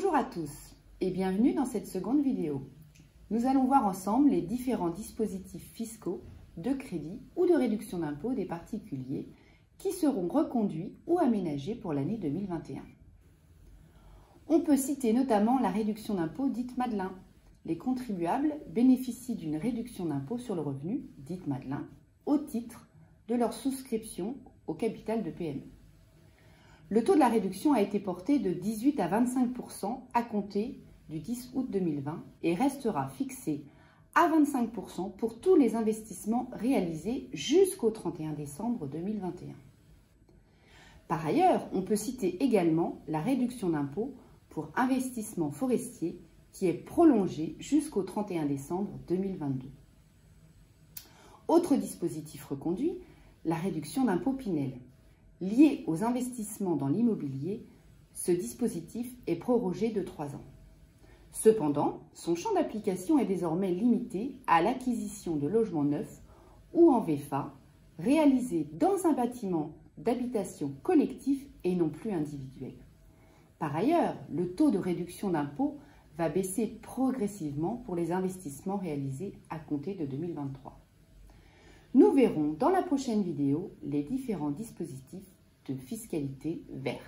Bonjour à tous et bienvenue dans cette seconde vidéo. Nous allons voir ensemble les différents dispositifs fiscaux de crédit ou de réduction d'impôt des particuliers qui seront reconduits ou aménagés pour l'année 2021. On peut citer notamment la réduction d'impôt dite Madelin. Les contribuables bénéficient d'une réduction d'impôt sur le revenu, dite Madelin, au titre de leur souscription au capital de PME. Le taux de la réduction a été porté de 18 à 25% à compter du 10 août 2020 et restera fixé à 25% pour tous les investissements réalisés jusqu'au 31 décembre 2021. Par ailleurs, on peut citer également la réduction d'impôt pour investissement forestier qui est prolongée jusqu'au 31 décembre 2022. Autre dispositif reconduit, la réduction d'impôt Pinel. Lié aux investissements dans l'immobilier, ce dispositif est prorogé de trois ans. Cependant, son champ d'application est désormais limité à l'acquisition de logements neufs ou en VFA réalisés dans un bâtiment d'habitation collectif et non plus individuel. Par ailleurs, le taux de réduction d'impôt va baisser progressivement pour les investissements réalisés à compter de 2023. Nous verrons dans la prochaine vidéo les différents dispositifs de fiscalité verte.